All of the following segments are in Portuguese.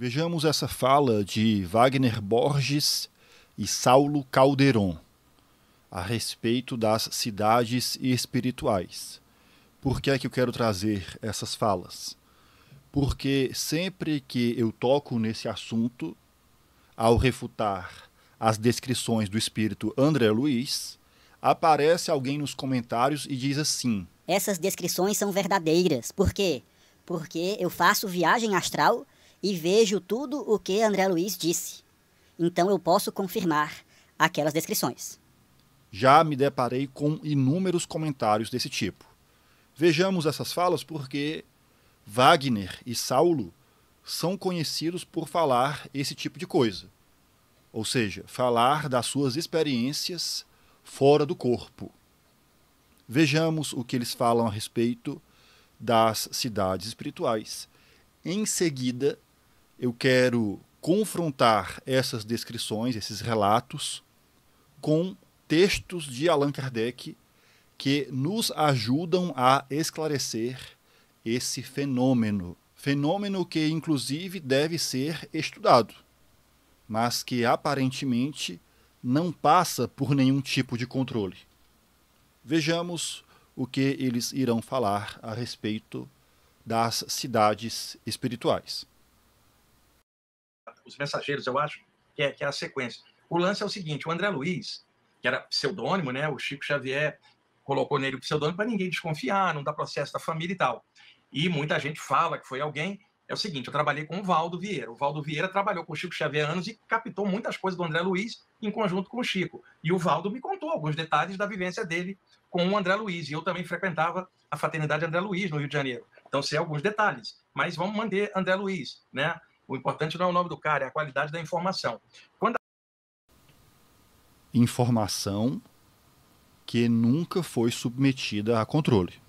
Vejamos essa fala de Wagner Borges e Saulo Calderon a respeito das cidades espirituais. Por que é que eu quero trazer essas falas? Porque sempre que eu toco nesse assunto, ao refutar as descrições do espírito André Luiz, aparece alguém nos comentários e diz assim: Essas descrições são verdadeiras. Por quê? Porque eu faço viagem astral e vejo tudo o que André Luiz disse. Então eu posso confirmar aquelas descrições. Já me deparei com inúmeros comentários desse tipo. Vejamos essas falas porque Wagner e Saulo são conhecidos por falar esse tipo de coisa. Ou seja, falar das suas experiências fora do corpo. Vejamos o que eles falam a respeito das cidades espirituais. Em seguida, eu quero confrontar essas descrições, esses relatos, com textos de Allan Kardec que nos ajudam a esclarecer esse fenômeno. Fenômeno que, inclusive, deve ser estudado, mas que aparentemente não passa por nenhum tipo de controle. Vejamos o que eles irão falar a respeito das cidades espirituais. Os mensageiros, eu acho que é, que é a sequência. O lance é o seguinte: o André Luiz, que era pseudônimo, né? O Chico Xavier colocou nele o pseudônimo para ninguém desconfiar, não dar processo da família e tal. E muita gente fala que foi alguém. É o seguinte, eu trabalhei com o Valdo Vieira. O Valdo Vieira trabalhou com o Chico Xavier anos e captou muitas coisas do André Luiz em conjunto com o Chico. E o Valdo me contou alguns detalhes da vivência dele com o André Luiz. E eu também frequentava a Fraternidade André Luiz no Rio de Janeiro. Então, sei alguns detalhes. Mas vamos manter André Luiz, né? O importante não é o nome do cara, é a qualidade da informação. Quando informação que nunca foi submetida a controle.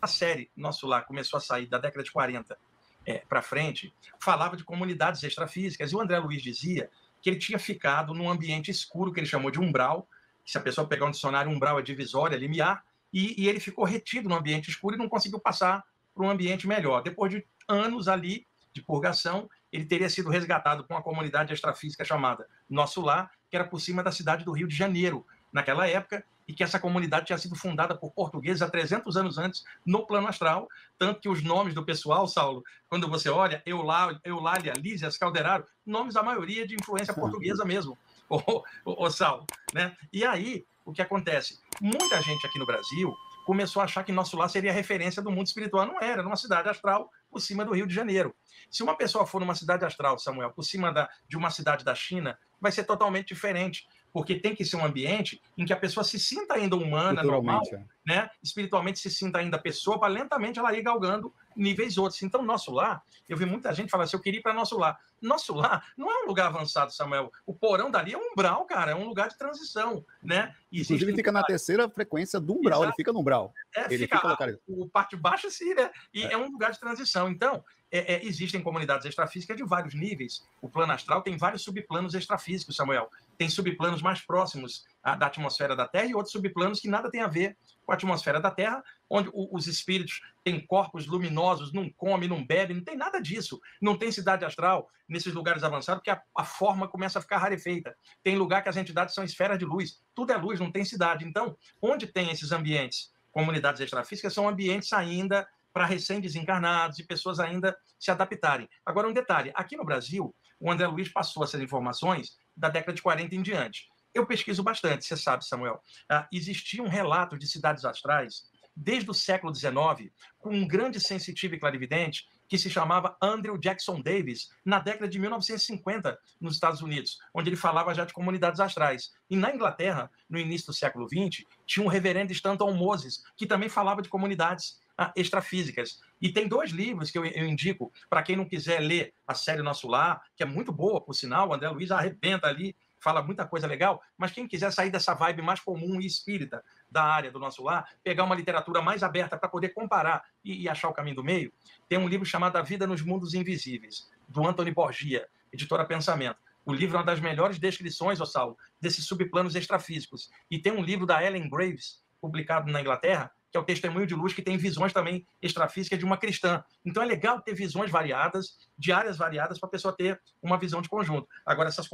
A série Nosso Lar começou a sair da década de 40 é, para frente, falava de comunidades extrafísicas, e o André Luiz dizia que ele tinha ficado num ambiente escuro, que ele chamou de umbral, se a pessoa pegar um dicionário, umbral é divisória, limiar, e, e ele ficou retido no ambiente escuro e não conseguiu passar para um ambiente melhor. Depois de anos ali de purgação, ele teria sido resgatado por uma comunidade extrafísica chamada Nosso Lar, que era por cima da cidade do Rio de Janeiro, naquela época, e que essa comunidade tinha sido fundada por portugueses há 300 anos antes, no plano astral, tanto que os nomes do pessoal, Saulo, quando você olha, Eulália, Eulália Lísias, Calderaro, nomes da maioria de influência portuguesa mesmo, ô, ô, ô Saulo, né? E aí, o que acontece? Muita gente aqui no Brasil começou a achar que nosso lar seria referência do mundo espiritual. Não era, era uma cidade astral por cima do Rio de Janeiro. Se uma pessoa for numa cidade astral, Samuel, por cima da, de uma cidade da China, vai ser totalmente diferente, porque tem que ser um ambiente em que a pessoa se sinta ainda humana, normal, é. né? espiritualmente se sinta ainda pessoa, para lentamente ela ir galgando níveis outros. Então, nosso lar, eu vi muita gente falar assim, eu queria ir para nosso lar. Nosso lar não é um lugar avançado, Samuel. O porão dali é um umbral, cara, é um lugar de transição, né? Existe Inclusive, ele fica na terceira frequência do umbral, Exato. ele fica no umbral. É, ele fica, fica. O parte baixa, sim, né? E é. é um lugar de transição. Então, é, é, existem comunidades extrafísicas de vários níveis. O plano astral tem vários subplanos extrafísicos, Samuel. Tem subplanos mais próximos a, da atmosfera da Terra e outros subplanos que nada tem a ver com a atmosfera da Terra, onde o, os espíritos têm corpos luminosos, não come, não bebe, não tem nada disso. Não tem cidade astral nesses lugares avançados, porque a, a forma começa a ficar rarefeita. Tem lugar que as entidades são esferas de luz. Tudo é luz, não tem cidade. Então, onde tem esses ambientes, comunidades extrafísicas, são ambientes ainda para recém-desencarnados e pessoas ainda se adaptarem. Agora, um detalhe: aqui no Brasil, o André Luiz passou essas informações da década de 40 em diante. Eu pesquiso bastante, você sabe, Samuel. Ah, existia um relato de cidades astrais desde o século XIX, com um grande sensitivo e clarividente que se chamava Andrew Jackson Davis, na década de 1950, nos Estados Unidos, onde ele falava já de comunidades astrais. E na Inglaterra, no início do século XX, tinha um reverendo Stanton Moses, que também falava de comunidades extrafísicas. E tem dois livros que eu, eu indico para quem não quiser ler a série Nosso Lar, que é muito boa, por sinal, o André Luiz arrebenta ali, fala muita coisa legal, mas quem quiser sair dessa vibe mais comum e espírita da área do nosso lar, pegar uma literatura mais aberta para poder comparar e, e, achar o caminho do meio, tem um livro chamado A Vida nos Mundos Invisíveis, do Anthony Borgia, editora Pensamento. O livro é uma das melhores descrições, Saulo, desses subplanos extrafísicos. E tem um livro da Ellen Graves, publicado na Inglaterra, que é o testemunho de luz, que tem visões também extrafísicas de uma cristã. Então é legal ter visões variadas, de áreas variadas, para a pessoa ter uma visão de conjunto. Agora, essas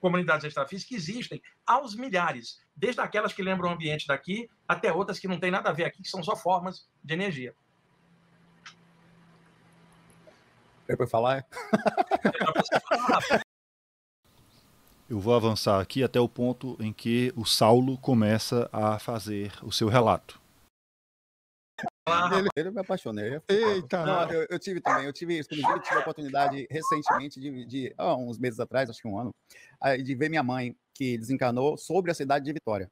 comunidades extrafísicas existem aos milhares, desde aquelas que lembram o ambiente daqui até outras que não têm nada a ver aqui, que são só formas de energia. É para falar? Eu vou avançar aqui até o ponto em que o Saulo começa a fazer o seu relato. Ele, ele me apaixonei. Eita! Não, eu, eu, tive também, eu tive, eu tive a oportunidade recentemente de, de oh, uns meses atrás, acho que um ano, de ver minha mãe que desencarnou sobre a cidade de Vitória.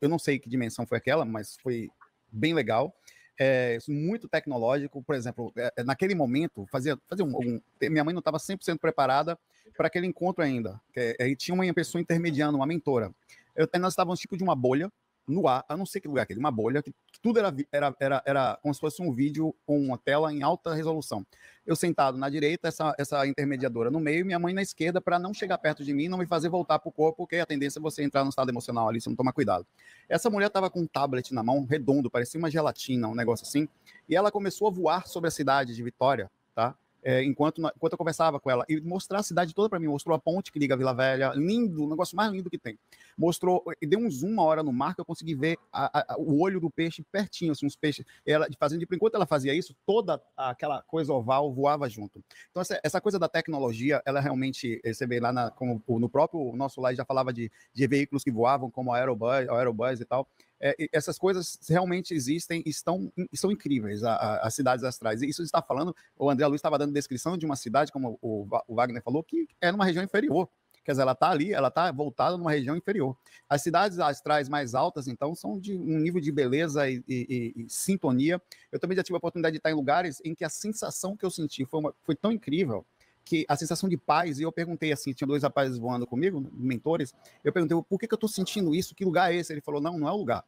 Eu não sei que dimensão foi aquela, mas foi bem legal. É, muito tecnológico, por exemplo, é, naquele momento, fazia, fazia um, um minha mãe não estava 100% preparada para aquele encontro ainda, que, é, tinha uma pessoa intermediando, uma mentora. Eu, nós estávamos tipo de uma bolha, no ar, a não sei que lugar aquele, uma bolha, que tudo era, era, era, era como se fosse um vídeo ou uma tela em alta resolução. Eu sentado na direita, essa, essa intermediadora no meio, minha mãe na esquerda, para não chegar perto de mim, não me fazer voltar para o corpo, porque a tendência é você entrar no estado emocional ali, se não tomar cuidado. Essa mulher estava com um tablet na mão, redondo, parecia uma gelatina, um negócio assim, e ela começou a voar sobre a cidade de Vitória, tá? É, enquanto, enquanto eu conversava com ela, e mostrar a cidade toda para mim, mostrou a ponte que liga a Vila Velha, lindo, o negócio mais lindo que tem. Mostrou, e deu um zoom uma hora no mar que eu consegui ver a, a, o olho do peixe pertinho, assim, os peixes, ela fazendo, enquanto ela fazia isso, toda aquela coisa oval voava junto. Então, essa, essa coisa da tecnologia, ela realmente, você vê lá na, como, no próprio nosso lá já falava de, de veículos que voavam, como a Aerobus, a Aerobus e tal, é, essas coisas realmente existem estão, são incríveis, a, a, as cidades astrais. E isso está falando, o André Luiz estava dando descrição de uma cidade, como o, o Wagner falou, que é numa região inferior. Quer dizer, ela está ali, ela está voltada numa região inferior. As cidades astrais mais altas, então, são de um nível de beleza e, e, e, e sintonia. Eu também já tive a oportunidade de estar em lugares em que a sensação que eu senti foi, uma, foi tão incrível que a sensação de paz, e eu perguntei assim, tinha dois rapazes voando comigo, mentores, eu perguntei, por que, que eu estou sentindo isso? Que lugar é esse? Ele falou, não, não é o lugar.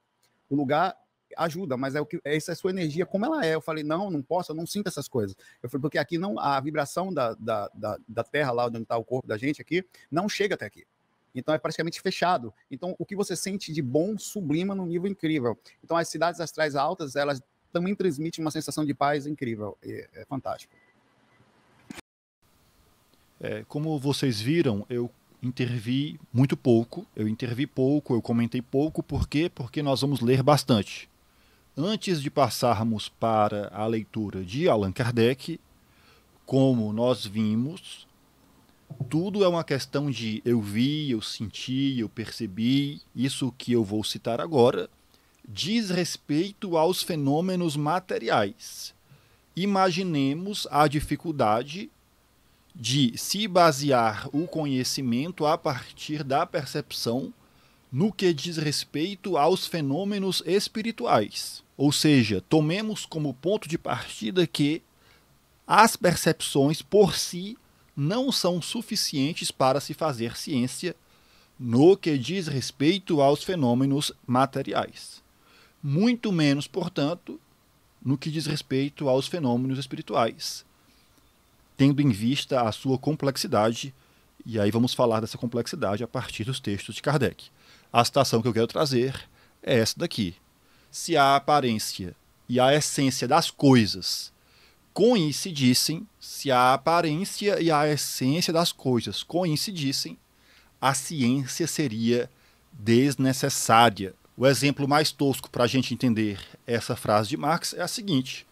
O lugar ajuda, mas é o que essa é a sua energia, como ela é. Eu falei, não, não posso, eu não sinto essas coisas. Eu falei, porque aqui não, a vibração da, da, da, da terra, lá onde está o corpo da gente aqui, não chega até aqui. Então é praticamente fechado. Então o que você sente de bom sublima num nível incrível. Então as cidades astrais altas, elas também transmitem uma sensação de paz incrível. É, é fantástico. É, como vocês viram, eu intervi muito pouco. Eu intervi pouco, eu comentei pouco. Por quê? Porque nós vamos ler bastante. Antes de passarmos para a leitura de Allan Kardec, como nós vimos, tudo é uma questão de eu vi, eu senti, eu percebi. Isso que eu vou citar agora diz respeito aos fenômenos materiais. Imaginemos a dificuldade de se basear o conhecimento a partir da percepção no que diz respeito aos fenômenos espirituais. Ou seja, tomemos como ponto de partida que as percepções por si não são suficientes para se fazer ciência no que diz respeito aos fenômenos materiais. Muito menos, portanto, no que diz respeito aos fenômenos espirituais tendo em vista a sua complexidade, e aí vamos falar dessa complexidade a partir dos textos de Kardec. A citação que eu quero trazer é essa daqui. Se a aparência e a essência das coisas coincidissem, se a aparência e a essência das coisas coincidissem, a ciência seria desnecessária. O exemplo mais tosco para a gente entender essa frase de Marx é a seguinte: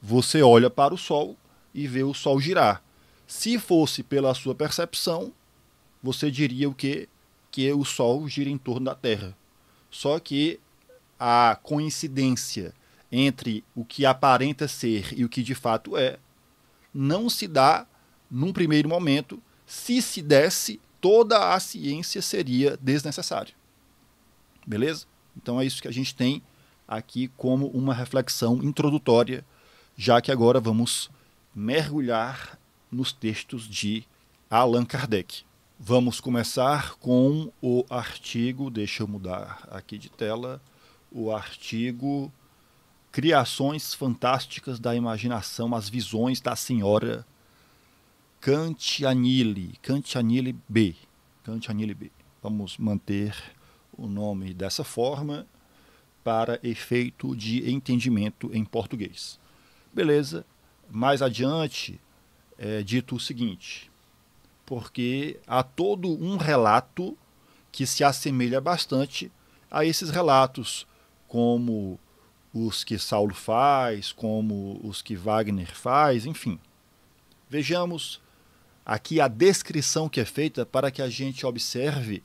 você olha para o Sol e ver o Sol girar. Se fosse pela sua percepção, você diria o quê? Que o Sol gira em torno da Terra. Só que a coincidência entre o que aparenta ser e o que de fato é não se dá num primeiro momento. Se se desse, toda a ciência seria desnecessária. Beleza? Então é isso que a gente tem aqui como uma reflexão introdutória, já que agora vamos mergulhar nos textos de Allan Kardec. Vamos começar com o artigo, deixa eu mudar aqui de tela, o artigo Criações Fantásticas da Imaginação, as Visões da Senhora Cantianile, Cantianile B. Cantianile B. Vamos manter o nome dessa forma. para efeito de entendimento em português. Beleza? Mais adiante é dito o seguinte: porque há todo um relato que se assemelha bastante a esses relatos, como os que Saulo faz, como os que Wagner faz, enfim. Vejamos aqui a descrição que é feita para que a gente observe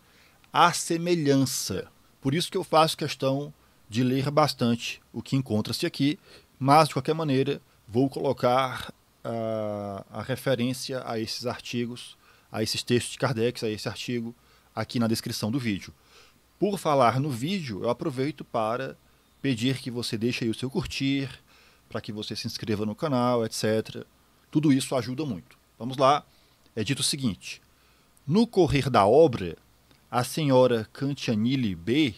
a semelhança. Por isso que eu faço questão de ler bastante o que encontra-se aqui, mas de qualquer maneira vou colocar uh, a referência a esses artigos, a esses textos de Kardec, a esse artigo aqui na descrição do vídeo. Por falar no vídeo, eu aproveito para pedir que você deixe aí o seu curtir, para que você se inscreva no canal, etc. Tudo isso ajuda muito. Vamos lá. É dito o seguinte: No correr da obra, a senhora Cantianille B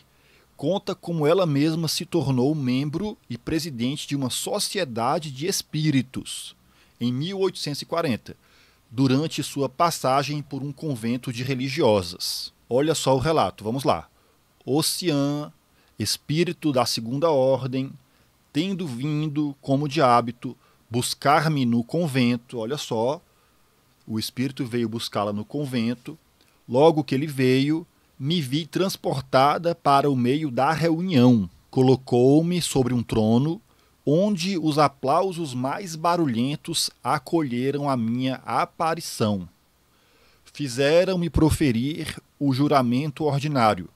conta como ela mesma se tornou membro e presidente de uma sociedade de espíritos em 1840, durante sua passagem por um convento de religiosas. Olha só o relato, vamos lá. Ocean, espírito da segunda ordem, tendo vindo, como de hábito, buscar-me no convento, olha só, o espírito veio buscá-la no convento. Logo que ele veio, me vi transportada para o meio da reunião. Colocou-me sobre um trono, onde os aplausos mais barulhentos acolheram a minha aparição. Fizeram-me proferir o juramento ordinário.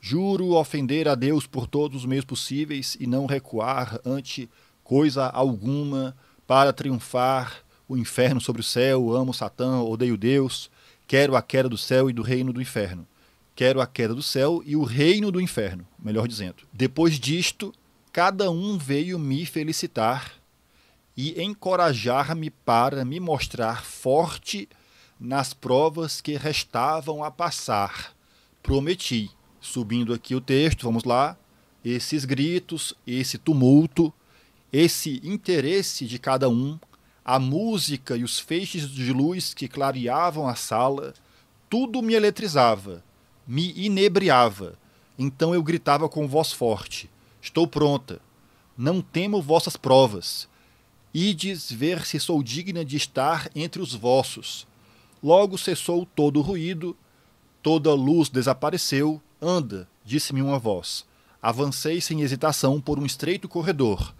Juro ofender a Deus por todos os meios possíveis e não recuar ante coisa alguma para triunfar o inferno sobre o céu, amo Satã, odeio Deus, quero a queda do céu e do reino do inferno quero a queda do céu e o reino do inferno, melhor dizendo. Depois disto, cada um veio me felicitar e encorajar-me para me mostrar forte nas provas que restavam a passar. Prometi. Subindo aqui o texto, vamos lá. Esses gritos, esse tumulto, esse interesse de cada um, a música e os feixes de luz que clareavam a sala, tudo me eletrizava me inebriava. Então eu gritava com voz forte: Estou pronta. Não temo vossas provas. Ides ver se sou digna de estar entre os vossos. Logo cessou todo o ruído, toda luz desapareceu. Anda, disse-me uma voz. Avancei sem hesitação por um estreito corredor,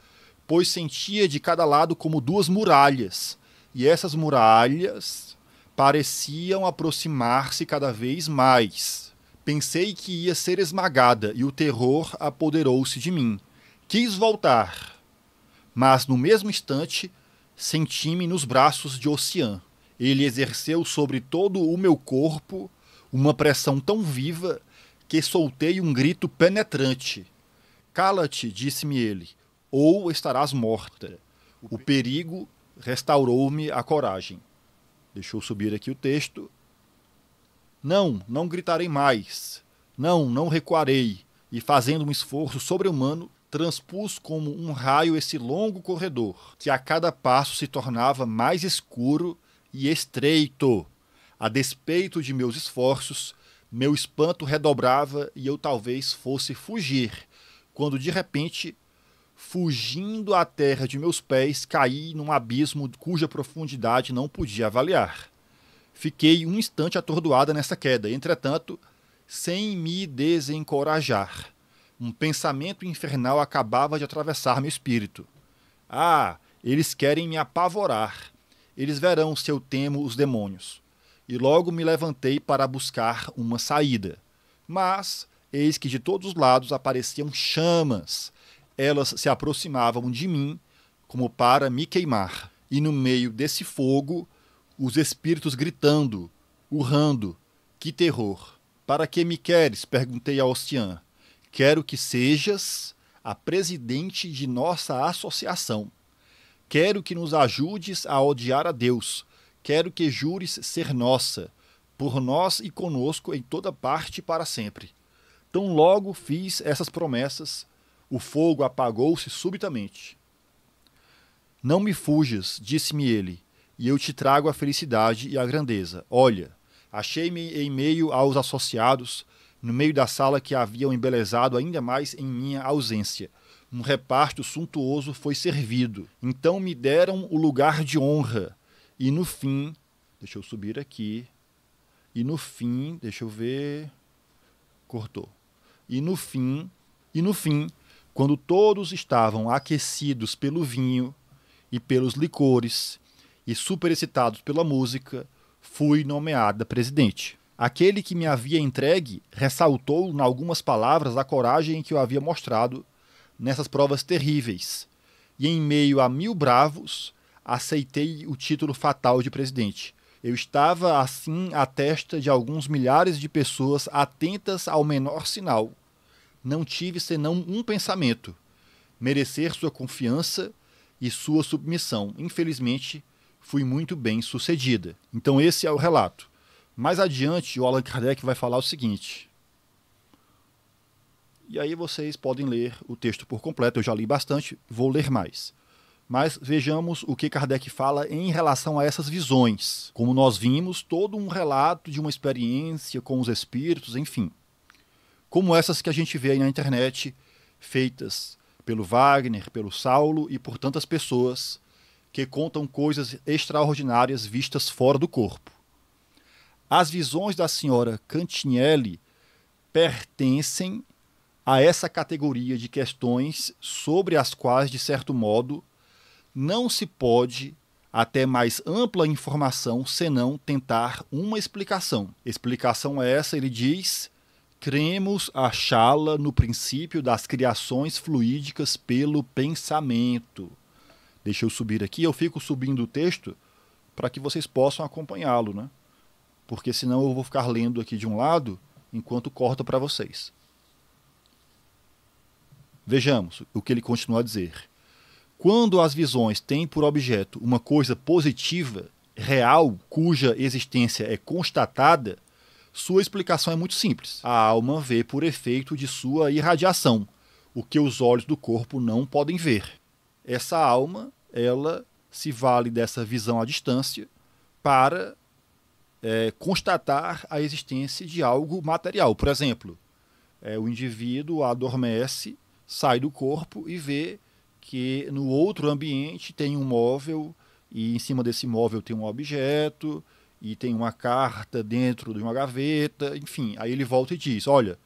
pois sentia de cada lado como duas muralhas, e essas muralhas pareciam aproximar-se cada vez mais. Pensei que ia ser esmagada e o terror apoderou-se de mim. Quis voltar, mas no mesmo instante senti-me nos braços de Ocean. Ele exerceu sobre todo o meu corpo uma pressão tão viva que soltei um grito penetrante. Cala-te, disse-me ele, ou estarás morta. O perigo restaurou-me a coragem. Deixou subir aqui o texto. Não, não gritarei mais. Não, não recuarei. E fazendo um esforço sobre-humano, transpus como um raio esse longo corredor, que a cada passo se tornava mais escuro e estreito. A despeito de meus esforços, meu espanto redobrava e eu talvez fosse fugir, quando de repente, fugindo à terra de meus pés, caí num abismo cuja profundidade não podia avaliar. Fiquei um instante atordoada nessa queda, entretanto, sem me desencorajar. Um pensamento infernal acabava de atravessar meu espírito. Ah, eles querem me apavorar. Eles verão se eu temo os demônios. E logo me levantei para buscar uma saída. Mas, eis que de todos os lados apareciam chamas. Elas se aproximavam de mim como para me queimar. E no meio desse fogo os espíritos gritando, urrando. Que terror! Para que me queres? perguntei a Ostian. Quero que sejas a presidente de nossa associação. Quero que nos ajudes a odiar a Deus. Quero que jures ser nossa, por nós e conosco em toda parte para sempre. Tão logo fiz essas promessas, o fogo apagou-se subitamente. Não me fujas, disse-me ele e eu te trago a felicidade e a grandeza. Olha, achei-me em meio aos associados, no meio da sala que haviam embelezado ainda mais em minha ausência. Um reparto suntuoso foi servido. Então me deram o lugar de honra. E no fim, deixa eu subir aqui. E no fim, deixa eu ver. Cortou. E no fim, e no fim, quando todos estavam aquecidos pelo vinho e pelos licores e superexcitados pela música, fui nomeada presidente. Aquele que me havia entregue ressaltou, em algumas palavras, a coragem que eu havia mostrado nessas provas terríveis. E em meio a mil bravos, aceitei o título fatal de presidente. Eu estava assim à testa de alguns milhares de pessoas atentas ao menor sinal. Não tive senão um pensamento: merecer sua confiança e sua submissão. Infelizmente, fui muito bem sucedida. Então, esse é o relato. Mais adiante, o Allan Kardec vai falar o seguinte. E aí vocês podem ler o texto por completo, eu já li bastante, vou ler mais. Mas vejamos o que Kardec fala em relação a essas visões. Como nós vimos, todo um relato de uma experiência com os espíritos, enfim. Como essas que a gente vê aí na internet, feitas pelo Wagner, pelo Saulo e por tantas pessoas que contam coisas extraordinárias vistas fora do corpo. As visões da senhora Cantinelli pertencem a essa categoria de questões sobre as quais, de certo modo, não se pode até mais ampla informação senão tentar uma explicação. Explicação essa, ele diz, cremos achá-la no princípio das criações fluídicas pelo pensamento. Deixa eu subir aqui, eu fico subindo o texto para que vocês possam acompanhá-lo, né? porque senão eu vou ficar lendo aqui de um lado enquanto corta para vocês. Vejamos o que ele continua a dizer. Quando as visões têm por objeto uma coisa positiva, real, cuja existência é constatada, sua explicação é muito simples. A alma vê por efeito de sua irradiação, o que os olhos do corpo não podem ver. Essa alma, ela se vale dessa visão à distância para é, constatar a existência de algo material. Por exemplo, é, o indivíduo adormece, sai do corpo e vê que no outro ambiente tem um móvel e em cima desse móvel tem um objeto e tem uma carta dentro de uma gaveta, enfim. Aí ele volta e diz: Olha,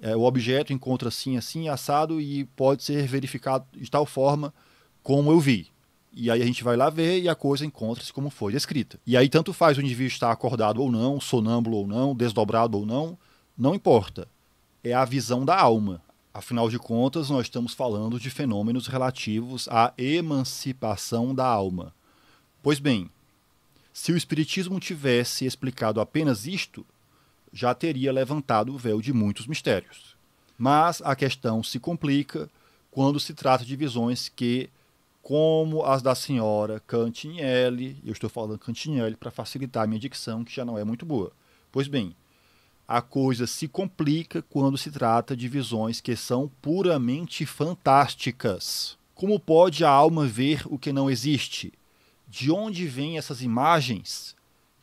é, o objeto encontra assim, assim, assado e pode ser verificado de tal forma como eu vi. E aí a gente vai lá ver e a coisa encontra-se como foi descrita. E aí tanto faz o indivíduo estar acordado ou não, sonâmbulo ou não, desdobrado ou não, não importa. É a visão da alma. Afinal de contas, nós estamos falando de fenômenos relativos à emancipação da alma. Pois bem, se o Espiritismo tivesse explicado apenas isto, já teria levantado o véu de muitos mistérios. Mas a questão se complica quando se trata de visões que como as da senhora Cantinelli, eu estou falando Cantinelli para facilitar a minha dicção, que já não é muito boa. Pois bem, a coisa se complica quando se trata de visões que são puramente fantásticas. Como pode a alma ver o que não existe? De onde vêm essas imagens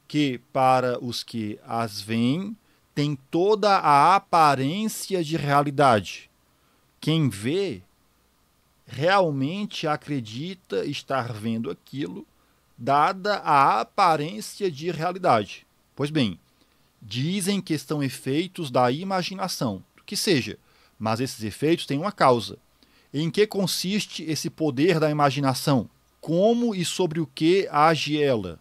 que, para os que as veem, têm toda a aparência de realidade? Quem vê realmente acredita estar vendo aquilo, dada a aparência de realidade. Pois bem, dizem que são efeitos da imaginação, que seja, mas esses efeitos têm uma causa. Em que consiste esse poder da imaginação? Como e sobre o que age ela?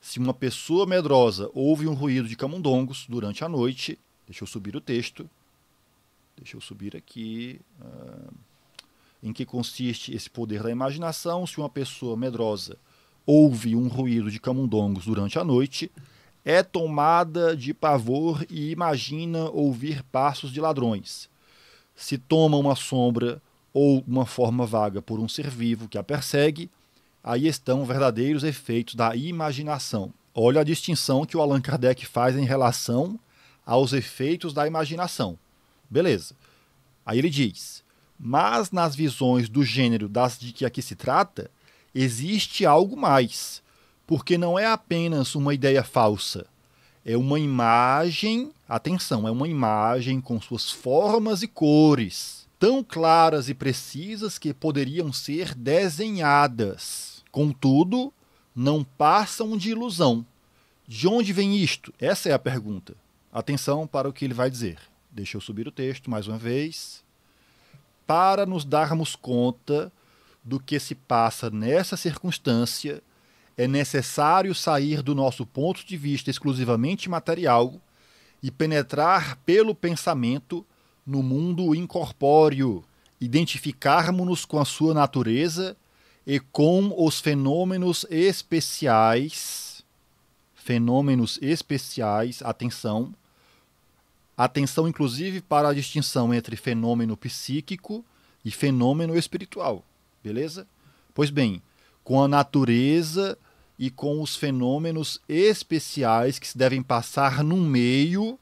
Se uma pessoa medrosa ouve um ruído de camundongos durante a noite, deixa eu subir o texto. Deixa eu subir aqui. Uh em que consiste esse poder da imaginação. Se uma pessoa medrosa ouve um ruído de camundongos durante a noite, é tomada de pavor e imagina ouvir passos de ladrões. Se toma uma sombra ou uma forma vaga por um ser vivo que a persegue, aí estão verdadeiros efeitos da imaginação. Olha a distinção que o Allan Kardec faz em relação aos efeitos da imaginação. Beleza. Aí ele diz: mas nas visões do gênero das de que aqui se trata, existe algo mais, porque não é apenas uma ideia falsa, é uma imagem Atenção, é uma imagem com suas formas e cores, tão claras e precisas que poderiam ser desenhadas. Contudo, não passam de ilusão. De onde vem isto? Essa é a pergunta. Atenção para o que ele vai dizer. Deixa eu subir o texto mais uma vez. Para nos darmos conta do que se passa nessa circunstância, é necessário sair do nosso ponto de vista exclusivamente material e penetrar pelo pensamento no mundo incorpóreo, identificarmos-nos com a sua natureza e com os fenômenos especiais, fenômenos especiais, atenção, atenção inclusive para a distinção entre fenômeno psíquico e fenômeno espiritual, beleza? Pois bem, com a natureza e com os fenômenos especiais que se devem passar num meio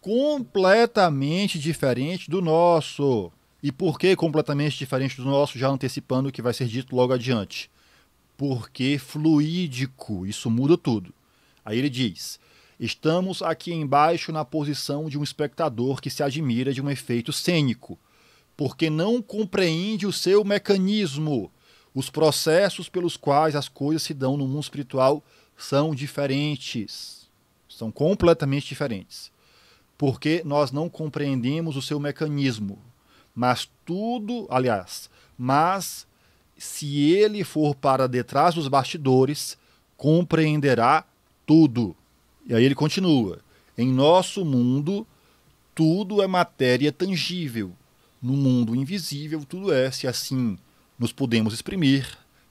completamente diferente do nosso. E por que completamente diferente do nosso, já antecipando o que vai ser dito logo adiante? Porque fluídico, isso muda tudo. Aí ele diz: Estamos aqui embaixo na posição de um espectador que se admira de um efeito cênico, porque não compreende o seu mecanismo. Os processos pelos quais as coisas se dão no mundo espiritual são diferentes. São completamente diferentes. Porque nós não compreendemos o seu mecanismo. Mas tudo, aliás, mas se ele for para detrás dos bastidores, compreenderá tudo. E aí ele continua: em nosso mundo, tudo é matéria tangível. No mundo invisível, tudo é, se assim nos podemos exprimir,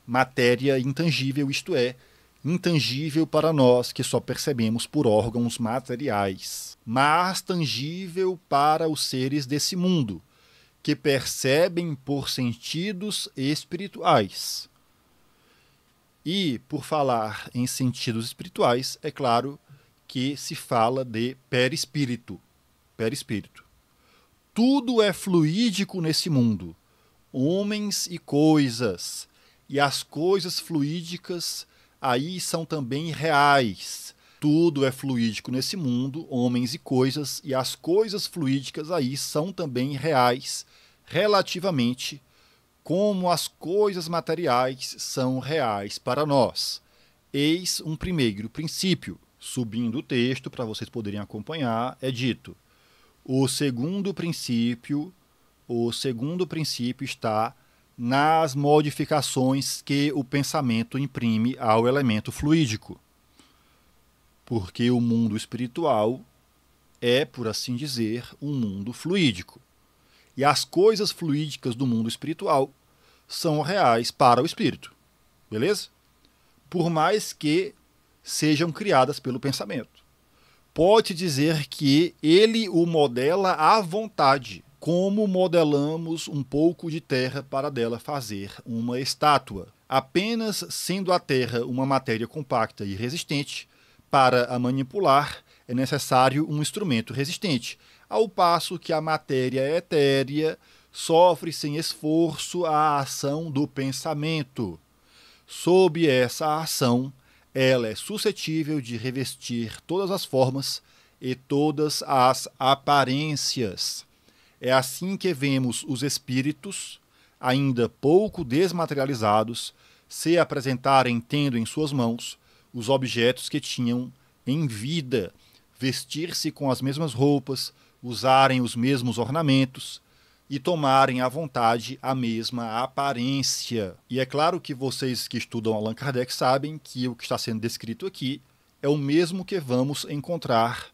matéria intangível, isto é, intangível para nós que só percebemos por órgãos materiais, mas tangível para os seres desse mundo, que percebem por sentidos espirituais. E, por falar em sentidos espirituais, é claro que se fala de perispírito. Perispírito. Tudo é fluídico nesse mundo, homens e coisas, e as coisas fluídicas aí são também reais. Tudo é fluídico nesse mundo, homens e coisas, e as coisas fluídicas aí são também reais, relativamente como as coisas materiais são reais para nós. Eis um primeiro princípio subindo o texto para vocês poderem acompanhar, é dito: o segundo princípio, o segundo princípio está nas modificações que o pensamento imprime ao elemento fluídico. Porque o mundo espiritual é, por assim dizer, um mundo fluídico. E as coisas fluídicas do mundo espiritual são reais para o espírito. Beleza? Por mais que sejam criadas pelo pensamento. Pode dizer que ele o modela à vontade, como modelamos um pouco de terra para dela fazer uma estátua. Apenas sendo a terra uma matéria compacta e resistente, para a manipular é necessário um instrumento resistente, ao passo que a matéria etérea sofre sem esforço a ação do pensamento. Sob essa ação, ela é suscetível de revestir todas as formas e todas as aparências. É assim que vemos os espíritos, ainda pouco desmaterializados, se apresentarem tendo em suas mãos os objetos que tinham em vida, vestir-se com as mesmas roupas, usarem os mesmos ornamentos, e tomarem à vontade a mesma aparência. E é claro que vocês que estudam Allan Kardec sabem que o que está sendo descrito aqui é o mesmo que vamos encontrar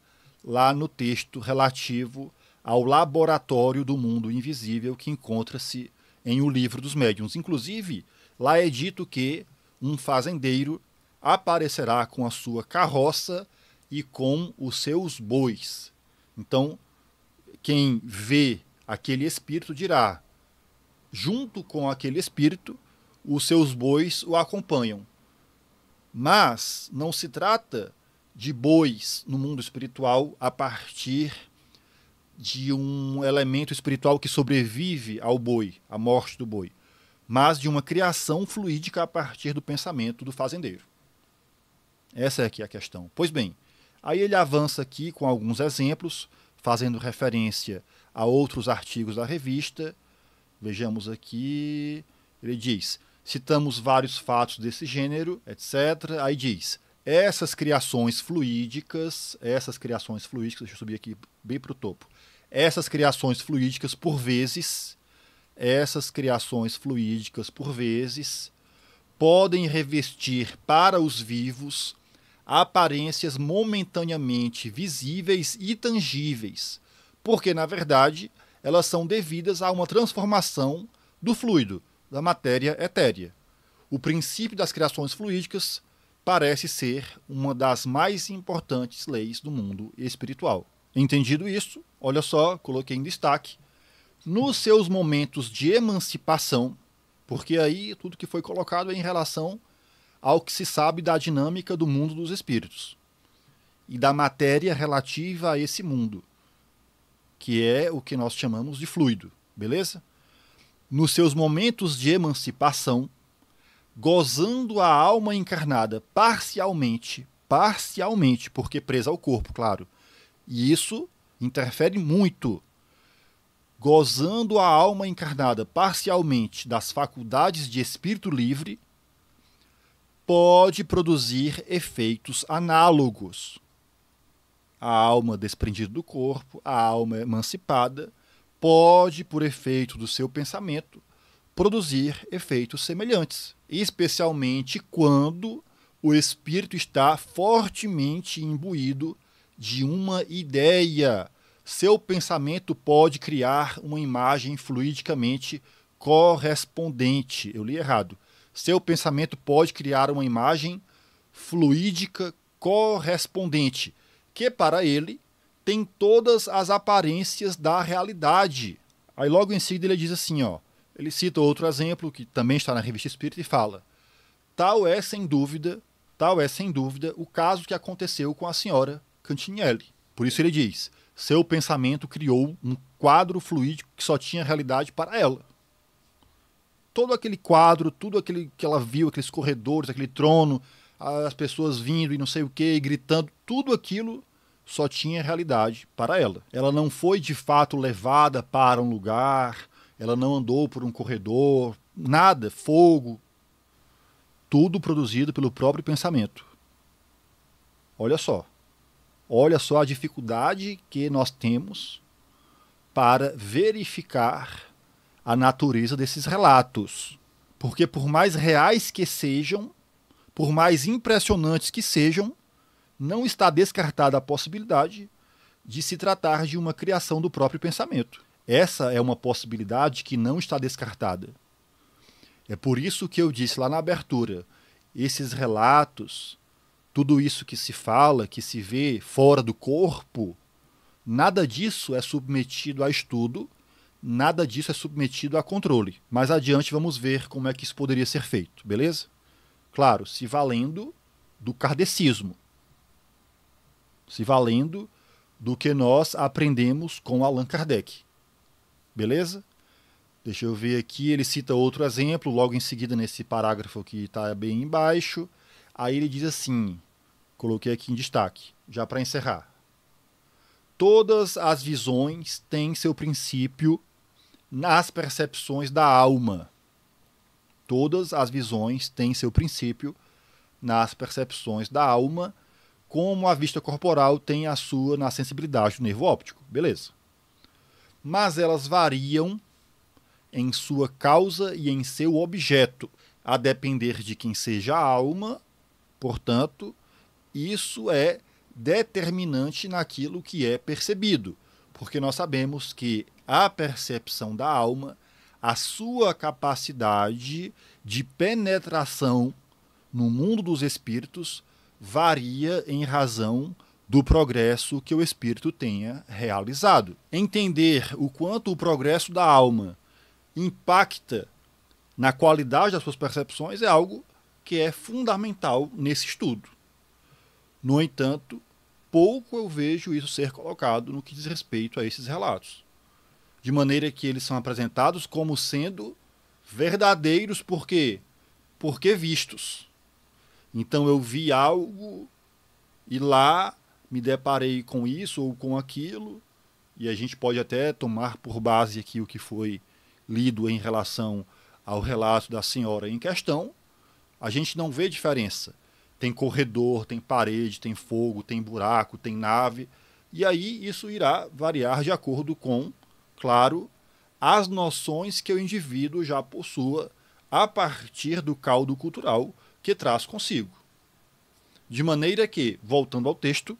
lá no texto relativo ao laboratório do mundo invisível que encontra-se em O Livro dos Médiuns. Inclusive, lá é dito que um fazendeiro aparecerá com a sua carroça e com os seus bois. Então, quem vê aquele espírito dirá: junto com aquele espírito, os seus bois o acompanham. Mas não se trata de bois no mundo espiritual a partir de um elemento espiritual que sobrevive ao boi, à morte do boi, mas de uma criação fluídica a partir do pensamento do fazendeiro. Essa é aqui a questão. Pois bem, Aí ele avança aqui com alguns exemplos, fazendo referência a outros artigos da revista. Vejamos aqui. Ele diz: citamos vários fatos desse gênero, etc. Aí diz: essas criações fluídicas, essas criações fluídicas, deixa eu subir aqui bem para o topo. Essas criações fluídicas, por vezes, essas criações fluídicas, por vezes, podem revestir para os vivos aparências momentaneamente visíveis e tangíveis, porque, na verdade, elas são devidas a uma transformação do fluido, da matéria etérea. O princípio das criações fluídicas parece ser uma das mais importantes leis do mundo espiritual. Entendido isso, olha só, coloquei em destaque, nos seus momentos de emancipação, porque aí tudo que foi colocado é em relação ao que se sabe da dinâmica do mundo dos espíritos e da matéria relativa a esse mundo, que é o que nós chamamos de fluido, beleza? Nos seus momentos de emancipação, gozando a alma encarnada parcialmente, parcialmente, porque presa ao corpo, claro. E isso interfere muito. Gozando a alma encarnada parcialmente das faculdades de espírito livre, pode produzir efeitos análogos. A alma desprendida do corpo, a alma emancipada, pode, por efeito do seu pensamento, produzir efeitos semelhantes, especialmente quando o espírito está fortemente imbuído de uma ideia. Seu pensamento pode criar uma imagem fluidicamente correspondente. Eu li errado seu pensamento pode criar uma imagem fluídica correspondente, que para ele tem todas as aparências da realidade. Aí logo em seguida ele diz assim, ó, ele cita outro exemplo que também está na revista Espírita e fala: tal é sem dúvida, tal é sem dúvida o caso que aconteceu com a senhora Cantinelli. Por isso ele diz: seu pensamento criou um quadro fluídico que só tinha realidade para ela todo aquele quadro, tudo aquele que ela viu, aqueles corredores, aquele trono, as pessoas vindo e não sei o que, gritando, tudo aquilo só tinha realidade para ela. Ela não foi de fato levada para um lugar, ela não andou por um corredor, nada, fogo. Tudo produzido pelo próprio pensamento. Olha só. Olha só a dificuldade que nós temos para verificar a natureza desses relatos. Porque, por mais reais que sejam, por mais impressionantes que sejam, não está descartada a possibilidade de se tratar de uma criação do próprio pensamento. Essa é uma possibilidade que não está descartada. É por isso que eu disse lá na abertura: esses relatos, tudo isso que se fala, que se vê fora do corpo, nada disso é submetido a estudo nada disso é submetido a controle. Mais adiante vamos ver como é que isso poderia ser feito, beleza? Claro, se valendo do kardecismo. Se valendo do que nós aprendemos com Allan Kardec. Beleza? Deixa eu ver aqui, ele cita outro exemplo, logo em seguida nesse parágrafo que está bem embaixo. Aí ele diz assim, coloquei aqui em destaque, já para encerrar. Todas as visões têm seu princípio nas percepções da alma. Todas as visões têm seu princípio nas percepções da alma, como a vista corporal tem a sua na sensibilidade do nervo óptico. Beleza. Mas elas variam em sua causa e em seu objeto, a depender de quem seja a alma, portanto, isso é determinante naquilo que é percebido, porque nós sabemos que a percepção da alma, a sua capacidade de penetração no mundo dos espíritos varia em razão do progresso que o espírito tenha realizado. Entender o quanto o progresso da alma impacta na qualidade das suas percepções é algo que é fundamental nesse estudo. No entanto, pouco eu vejo isso ser colocado no que diz respeito a esses relatos de maneira que eles são apresentados como sendo verdadeiros porque porque vistos. Então eu vi algo e lá me deparei com isso ou com aquilo, e a gente pode até tomar por base aqui o que foi lido em relação ao relato da senhora em questão, a gente não vê diferença. Tem corredor, tem parede, tem fogo, tem buraco, tem nave, e aí isso irá variar de acordo com, claro, as noções que o indivíduo já possua a partir do caldo cultural que traz consigo. De maneira que, voltando ao texto,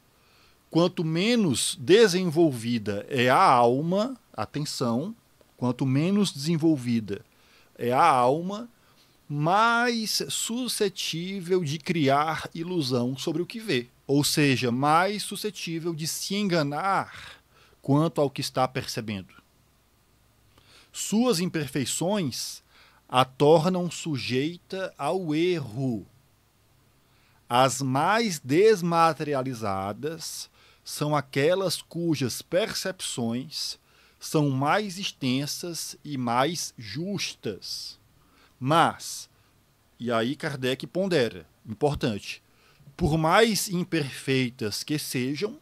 quanto menos desenvolvida é a alma, atenção, quanto menos desenvolvida é a alma, mais suscetível de criar ilusão sobre o que vê, ou seja, mais suscetível de se enganar quanto ao que está percebendo. Suas imperfeições a tornam sujeita ao erro. As mais desmaterializadas são aquelas cujas percepções são mais extensas e mais justas. Mas, e aí Kardec pondera, importante, por mais imperfeitas que sejam,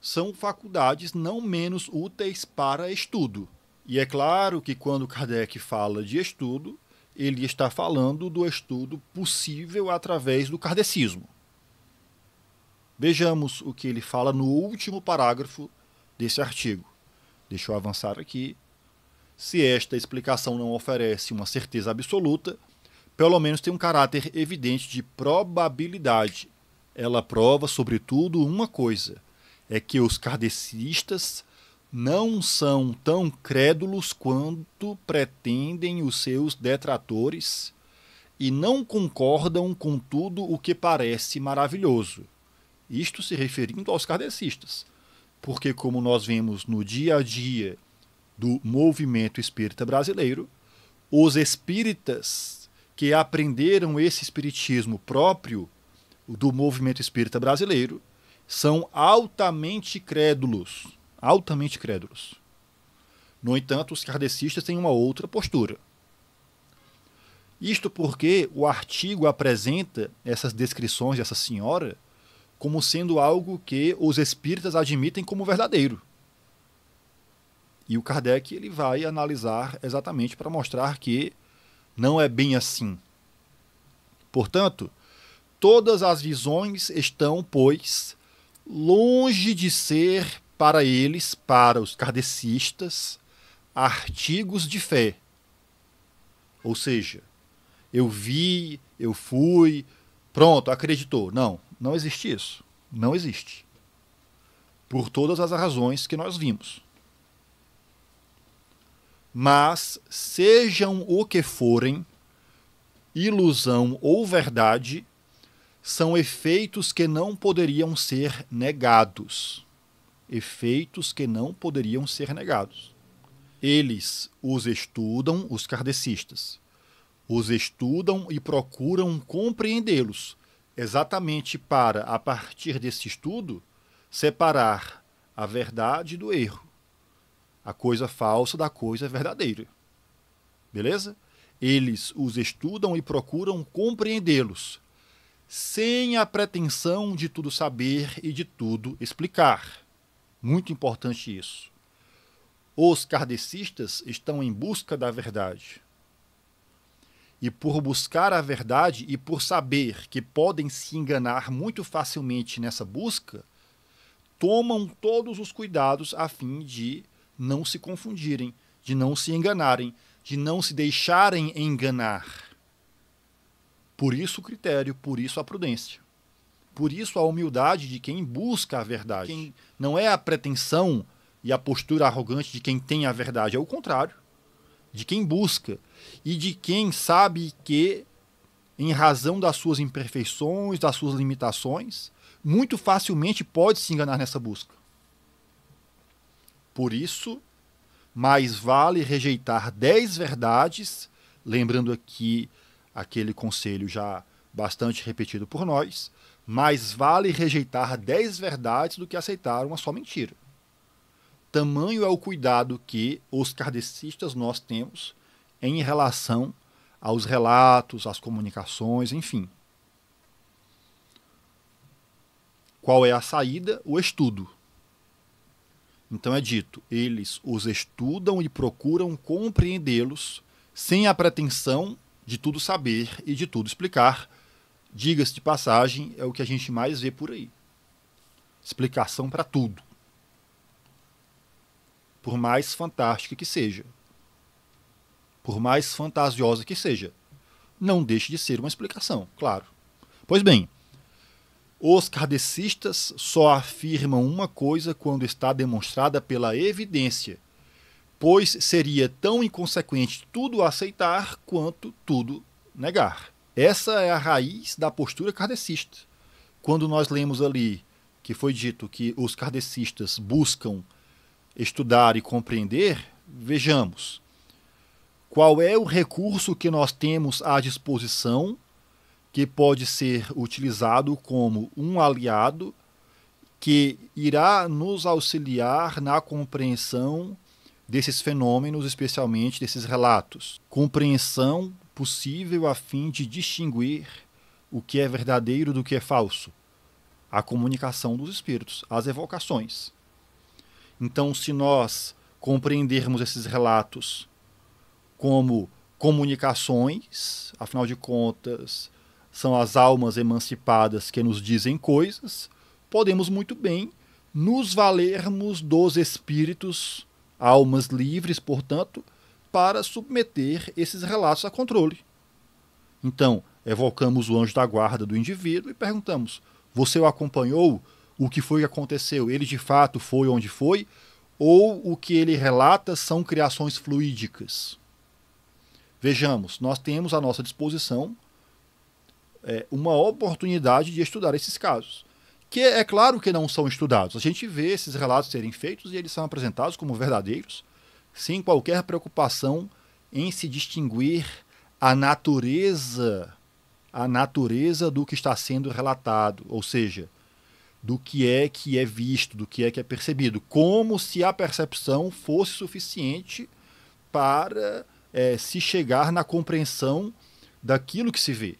são faculdades não menos úteis para estudo. E é claro que quando Kardec fala de estudo, ele está falando do estudo possível através do kardecismo. Vejamos o que ele fala no último parágrafo desse artigo. Deixa eu avançar aqui. Se esta explicação não oferece uma certeza absoluta, pelo menos tem um caráter evidente de probabilidade. Ela prova, sobretudo, uma coisa: é que os kardecistas não são tão crédulos quanto pretendem os seus detratores e não concordam com tudo o que parece maravilhoso. Isto se referindo aos kardecistas, porque, como nós vemos no dia a dia do movimento espírita brasileiro, os espíritas que aprenderam esse espiritismo próprio do movimento espírita brasileiro são altamente crédulos altamente crédulos. No entanto, os kardecistas têm uma outra postura. Isto porque o artigo apresenta essas descrições dessa senhora como sendo algo que os espíritas admitem como verdadeiro. E o Kardec ele vai analisar exatamente para mostrar que não é bem assim. Portanto, todas as visões estão, pois, longe de ser para eles, para os kardecistas, artigos de fé. Ou seja, eu vi, eu fui, pronto, acreditou. Não, não existe isso. Não existe. Por todas as razões que nós vimos. Mas, sejam o que forem, ilusão ou verdade, são efeitos que não poderiam ser negados efeitos que não poderiam ser negados. Eles os estudam, os kardecistas, os estudam e procuram compreendê-los, exatamente para, a partir desse estudo, separar a verdade do erro, a coisa falsa da coisa verdadeira. Beleza? Eles os estudam e procuram compreendê-los, sem a pretensão de tudo saber e de tudo explicar muito importante isso. Os kardecistas estão em busca da verdade. E por buscar a verdade e por saber que podem se enganar muito facilmente nessa busca, tomam todos os cuidados a fim de não se confundirem, de não se enganarem, de não se deixarem enganar. Por isso o critério, por isso a prudência. Por isso, a humildade de quem busca a verdade. Quem não é a pretensão e a postura arrogante de quem tem a verdade, é o contrário. De quem busca e de quem sabe que, em razão das suas imperfeições, das suas limitações, muito facilmente pode se enganar nessa busca. Por isso, mais vale rejeitar dez verdades, lembrando aqui aquele conselho já bastante repetido por nós, mais vale rejeitar dez verdades do que aceitar uma só mentira. Tamanho é o cuidado que os kardecistas nós temos em relação aos relatos, às comunicações, enfim. Qual é a saída? O estudo. Então é dito: eles os estudam e procuram compreendê-los sem a pretensão de tudo saber e de tudo explicar. Diga-se de passagem, é o que a gente mais vê por aí. Explicação para tudo. Por mais fantástica que seja. Por mais fantasiosa que seja. Não deixe de ser uma explicação, claro. Pois bem, os kardecistas só afirmam uma coisa quando está demonstrada pela evidência, pois seria tão inconsequente tudo aceitar quanto tudo negar. Essa é a raiz da postura kardecista. Quando nós lemos ali que foi dito que os kardecistas buscam estudar e compreender, vejamos qual é o recurso que nós temos à disposição que pode ser utilizado como um aliado que irá nos auxiliar na compreensão desses fenômenos, especialmente desses relatos. Compreensão possível a fim de distinguir o que é verdadeiro do que é falso. A comunicação dos espíritos, as evocações. Então, se nós compreendermos esses relatos como comunicações, afinal de contas, são as almas emancipadas que nos dizem coisas, podemos muito bem nos valermos dos espíritos, almas livres, portanto, para submeter esses relatos a controle. Então, evocamos o anjo da guarda do indivíduo e perguntamos: Você o acompanhou? O que foi que aconteceu? Ele de fato foi onde foi? Ou o que ele relata são criações fluídicas? Vejamos, nós temos à nossa disposição é, uma oportunidade de estudar esses casos. Que é claro que não são estudados. A gente vê esses relatos serem feitos e eles são apresentados como verdadeiros, sem qualquer preocupação em se distinguir a natureza, a natureza do que está sendo relatado, ou seja, do que é que é visto, do que é que é percebido, como se a percepção fosse suficiente para é, se chegar na compreensão daquilo que se vê.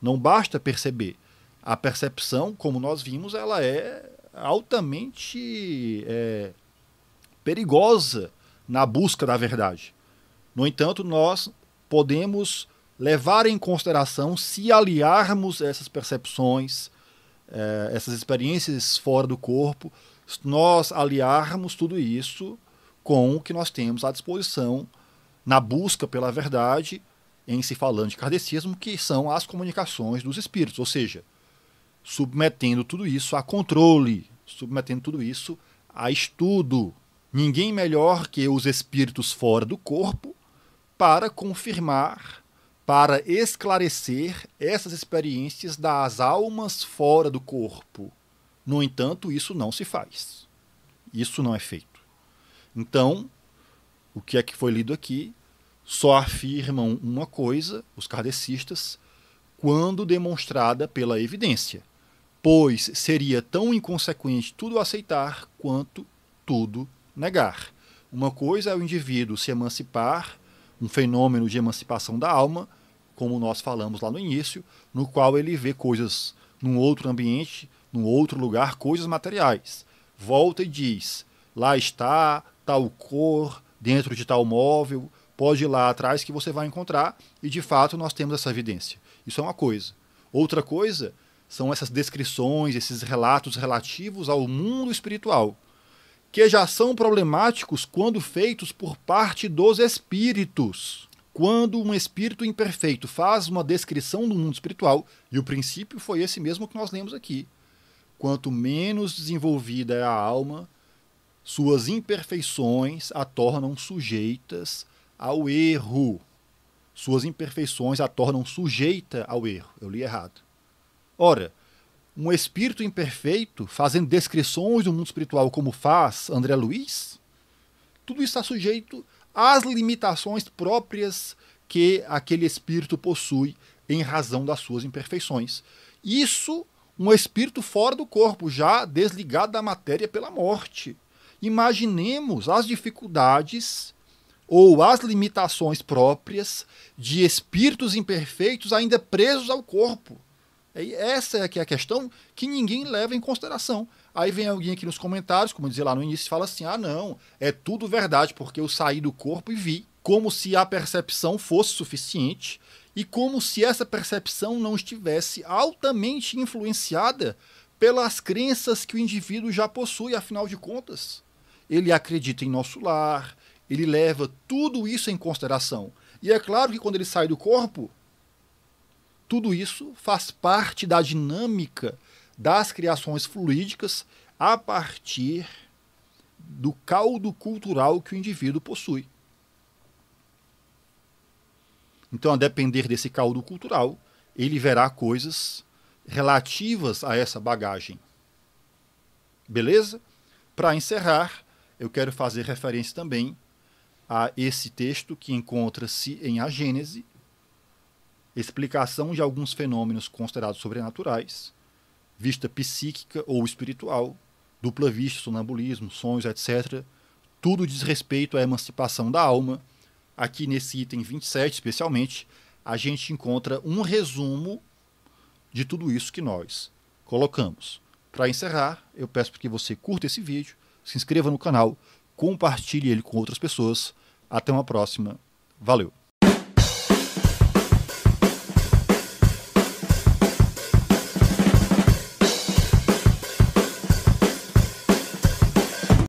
Não basta perceber. A percepção, como nós vimos, ela é altamente é, perigosa na busca da verdade. No entanto, nós podemos levar em consideração se aliarmos essas percepções, é, essas experiências fora do corpo, nós aliarmos tudo isso com o que nós temos à disposição na busca pela verdade em se falando de kardecismo, que são as comunicações dos espíritos, ou seja, submetendo tudo isso a controle, submetendo tudo isso a estudo. Ninguém melhor que os espíritos fora do corpo para confirmar, para esclarecer essas experiências das almas fora do corpo. No entanto, isso não se faz. Isso não é feito. Então, o que é que foi lido aqui só afirmam uma coisa, os kardecistas, quando demonstrada pela evidência, pois seria tão inconsequente tudo aceitar quanto tudo negar. Uma coisa é o indivíduo se emancipar, um fenômeno de emancipação da alma, como nós falamos lá no início, no qual ele vê coisas num outro ambiente, num outro lugar, coisas materiais. Volta e diz: lá está tal cor, dentro de tal móvel, pode ir lá atrás que você vai encontrar, e de fato nós temos essa evidência. Isso é uma coisa. Outra coisa são essas descrições, esses relatos relativos ao mundo espiritual, que já são problemáticos quando feitos por parte dos espíritos. Quando um espírito imperfeito faz uma descrição do mundo espiritual, e o princípio foi esse mesmo que nós lemos aqui. Quanto menos desenvolvida é a alma, suas imperfeições a tornam sujeitas ao erro. Suas imperfeições a tornam sujeita ao erro. Eu li errado. Ora, um espírito imperfeito fazendo descrições do mundo espiritual como faz André Luiz, tudo isso está sujeito às limitações próprias que aquele espírito possui em razão das suas imperfeições. Isso, um espírito fora do corpo, já desligado da matéria pela morte. Imaginemos as dificuldades ou as limitações próprias de espíritos imperfeitos ainda presos ao corpo. Essa é que é a questão que ninguém leva em consideração. Aí vem alguém aqui nos comentários, como eu dizia lá no início, e fala assim: ah, não, é tudo verdade, porque eu saí do corpo e vi. Como se a percepção fosse suficiente e como se essa percepção não estivesse altamente influenciada pelas crenças que o indivíduo já possui, afinal de contas. Ele acredita em nosso lar, ele leva tudo isso em consideração. E é claro que quando ele sai do corpo, tudo isso faz parte da dinâmica das criações fluídicas a partir do caldo cultural que o indivíduo possui. Então, a depender desse caldo cultural, ele verá coisas relativas a essa bagagem. Beleza? Para encerrar, eu quero fazer referência também a esse texto que encontra-se em A Gênese, explicação de alguns fenômenos considerados sobrenaturais, vista psíquica ou espiritual, dupla vista, sonambulismo, sonhos, etc. Tudo diz respeito à emancipação da alma. Aqui nesse item 27, especialmente, a gente encontra um resumo de tudo isso que nós colocamos. Para encerrar, eu peço que você curta esse vídeo, se inscreva no canal, compartilhe ele com outras pessoas. Até uma próxima. Valeu!